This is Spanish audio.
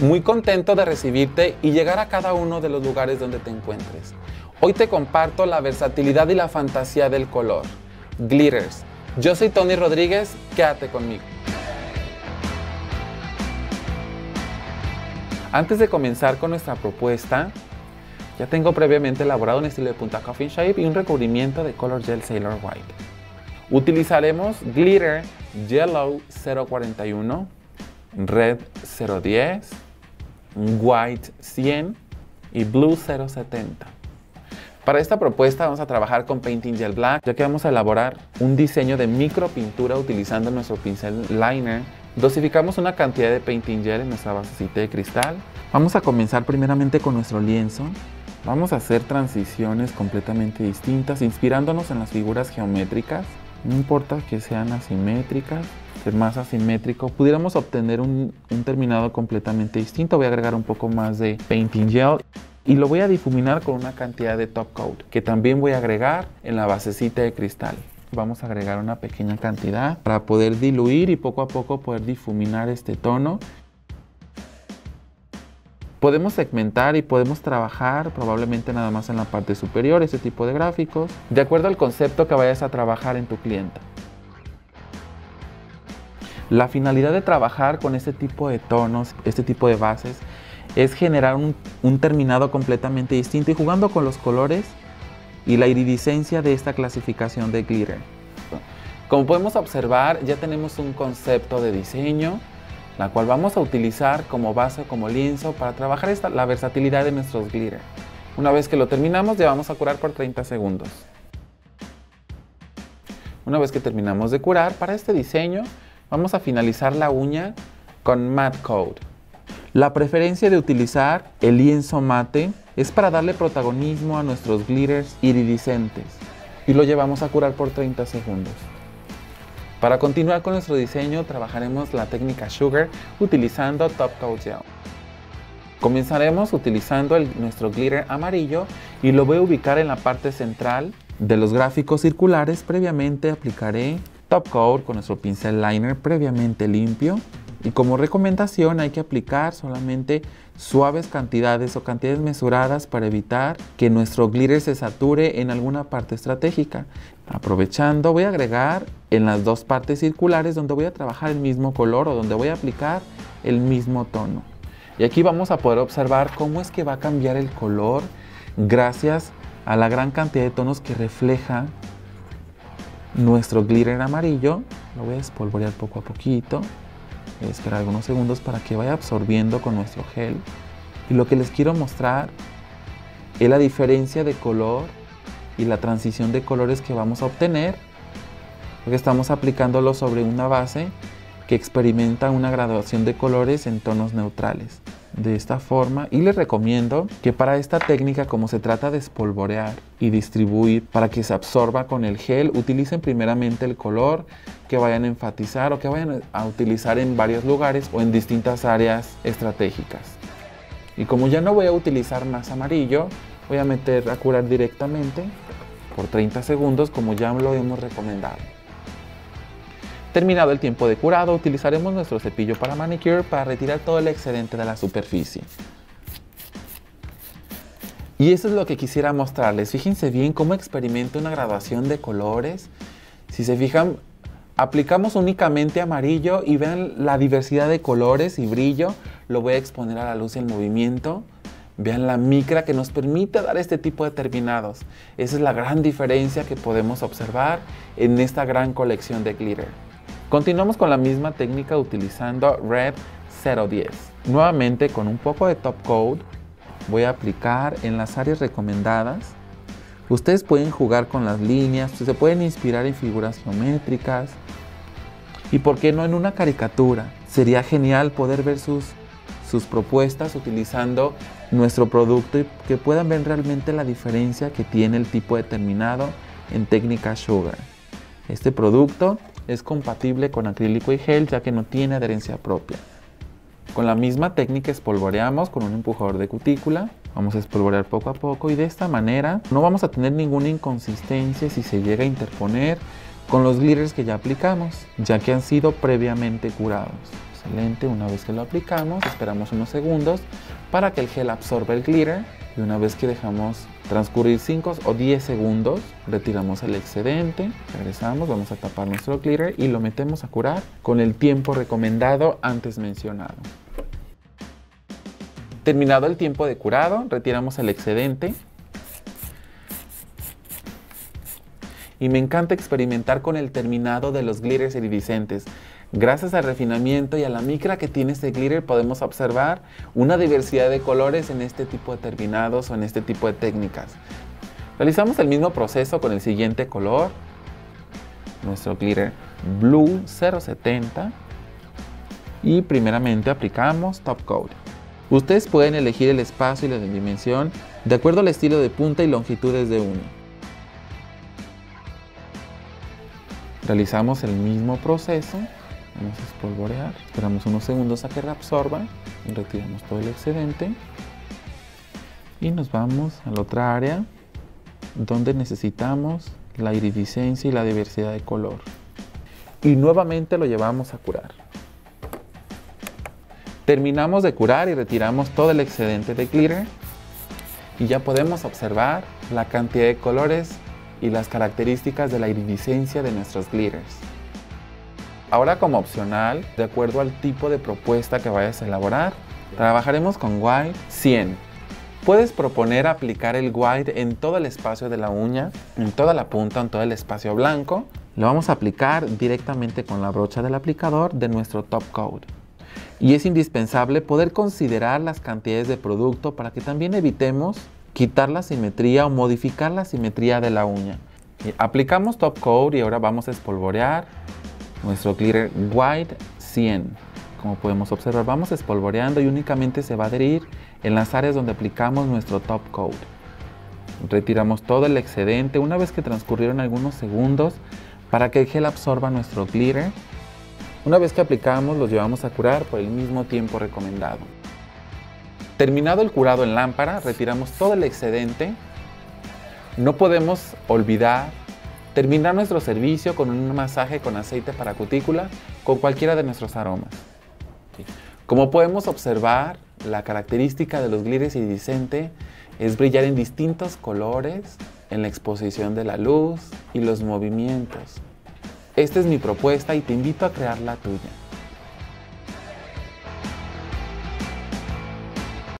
Muy contento de recibirte y llegar a cada uno de los lugares donde te encuentres. Hoy te comparto la versatilidad y la fantasía del color. Glitters. Yo soy Tony Rodríguez, quédate conmigo. Antes de comenzar con nuestra propuesta, ya tengo previamente elaborado un estilo de punta coffin shape y un recubrimiento de Color Gel Sailor White. Utilizaremos Glitter Yellow 041, Red 010, White 100 y Blue 070. Para esta propuesta vamos a trabajar con Painting Gel Black, ya que vamos a elaborar un diseño de micro pintura utilizando nuestro pincel liner. Dosificamos una cantidad de Painting Gel en nuestra basecita de cristal. Vamos a comenzar primeramente con nuestro lienzo. Vamos a hacer transiciones completamente distintas, inspirándonos en las figuras geométricas. No importa que sean asimétricas, ser más asimétrico, pudiéramos obtener un, un terminado completamente distinto. Voy a agregar un poco más de Painting Gel y lo voy a difuminar con una cantidad de top coat que también voy a agregar en la basecita de cristal. Vamos a agregar una pequeña cantidad para poder diluir y poco a poco poder difuminar este tono. Podemos segmentar y podemos trabajar probablemente nada más en la parte superior este tipo de gráficos de acuerdo al concepto que vayas a trabajar en tu cliente. La finalidad de trabajar con este tipo de tonos, este tipo de bases, es generar un, terminado completamente distinto y jugando con los colores y la iridiscencia de esta clasificación de glitter. Como podemos observar, ya tenemos un concepto de diseño, la cual vamos a utilizar como base, como lienzo, para trabajar esta, la versatilidad de nuestros glitter. Una vez que lo terminamos, ya vamos a curar por 30 segundos. Una vez que terminamos de curar, para este diseño, vamos a finalizar la uña con Matte Coat. La preferencia de utilizar el lienzo mate es para darle protagonismo a nuestros glitters iridiscentes y lo llevamos a curar por 30 segundos. Para continuar con nuestro diseño trabajaremos la técnica Sugar utilizando Top Coat Gel. Comenzaremos utilizando nuestro glitter amarillo y lo voy a ubicar en la parte central de los gráficos circulares. Previamente aplicaré Top con nuestro pincel liner previamente limpio y como recomendación hay que aplicar solamente suaves cantidades o cantidades mesuradas para evitar que nuestro glitter se sature en alguna parte estratégica. Aprovechando voy a agregar en las dos partes circulares donde voy a trabajar el mismo color o donde voy a aplicar el mismo tono. Y aquí vamos a poder observar cómo es que va a cambiar el color gracias a la gran cantidad de tonos que refleja nuestro glitter amarillo. Lo voy a espolvorear poco a poquito esperar algunos segundos para que vaya absorbiendo con nuestro gel. Y lo que les quiero mostrar es la diferencia de color y la transición de colores que vamos a obtener porque estamos aplicándolo sobre una base que experimenta una graduación de colores en tonos neutrales de esta forma y les recomiendo que para esta técnica como se trata de espolvorear y distribuir para que se absorba con el gel utilicen primeramente el color que vayan a enfatizar o que vayan a utilizar en varios lugares o en distintas áreas estratégicas. Y como ya no voy a utilizar más amarillo voy a meter a curar directamente por 30 segundos como ya lo hemos recomendado Terminado el tiempo de curado, utilizaremos nuestro cepillo para manicure para retirar todo el excedente de la superficie. Y eso es lo que quisiera mostrarles. Fíjense bien cómo experimento una graduación de colores. Si se fijan, aplicamos únicamente amarillo y vean la diversidad de colores y brillo. Lo voy a exponer a la luz y el movimiento. Vean la micra que nos permite dar este tipo de terminados. Esa es la gran diferencia que podemos observar en esta gran colección de glitter. Continuamos con la misma técnica utilizando Red 010. Nuevamente con un poco de top coat voy a aplicar en las áreas recomendadas. Ustedes pueden jugar con las líneas, se pueden inspirar en figuras geométricas y por qué no en una caricatura. Sería genial poder ver sus, sus propuestas utilizando nuestro producto y que puedan ver realmente la diferencia que tiene el tipo determinado en técnica Sugar. Este producto es compatible con acrílico y gel ya que no tiene adherencia propia. Con la misma técnica espolvoreamos con un empujador de cutícula. Vamos a espolvorear poco a poco y de esta manera no vamos a tener ninguna inconsistencia si se llega a interponer con los glitters que ya aplicamos, ya que han sido previamente curados. Excelente, una vez que lo aplicamos, esperamos unos segundos para que el gel absorba el glitter y una vez que dejamos transcurrir 5 o 10 segundos, retiramos el excedente, regresamos, vamos a tapar nuestro glitter y lo metemos a curar con el tiempo recomendado antes mencionado. Terminado el tiempo de curado, retiramos el excedente. Y me encanta experimentar con el terminado de los glitters iridiscentes. Gracias al refinamiento y a la micra que tiene este glitter podemos observar una diversidad de colores en este tipo de terminados o en este tipo de técnicas. Realizamos el mismo proceso con el siguiente color, nuestro glitter Blue 070 y primeramente aplicamos Top Coat. Ustedes pueden elegir el espacio y la dimensión de acuerdo al estilo de punta y longitudes de uno. Realizamos el mismo proceso. Vamos a espolvorear. Esperamos unos segundos a que reabsorba. Retiramos todo el excedente. Y nos vamos a la otra área donde necesitamos la iridiscencia y la diversidad de color. Y nuevamente lo llevamos a curar. Terminamos de curar y retiramos todo el excedente de glitter y ya podemos observar la cantidad de colores y las características de la iridiscencia de nuestros glitters. Ahora como opcional, de acuerdo al tipo de propuesta que vayas a elaborar, trabajaremos con White 100. Puedes proponer aplicar el white en todo el espacio de la uña, en toda la punta, en todo el espacio blanco. Lo vamos a aplicar directamente con la brocha del aplicador de nuestro top coat y es indispensable poder considerar las cantidades de producto para que también evitemos quitar la simetría o modificar la simetría de la uña. aplicamos top coat y ahora vamos a espolvorear nuestro glitter white 100. Como podemos observar, vamos espolvoreando y únicamente se va a adherir en las áreas donde aplicamos nuestro top coat. Retiramos todo el excedente una vez que transcurrieron algunos segundos para que el gel absorba nuestro glitter una vez que aplicamos, los llevamos a curar por el mismo tiempo recomendado. Terminado el curado en lámpara, retiramos todo el excedente. No podemos olvidar terminar nuestro servicio con un masaje con aceite para cutícula con cualquiera de nuestros aromas. Como podemos observar, la característica de los glitters iridiscente es brillar en distintos colores en la exposición de la luz y los movimientos. Esta es mi propuesta y te invito a crear la tuya.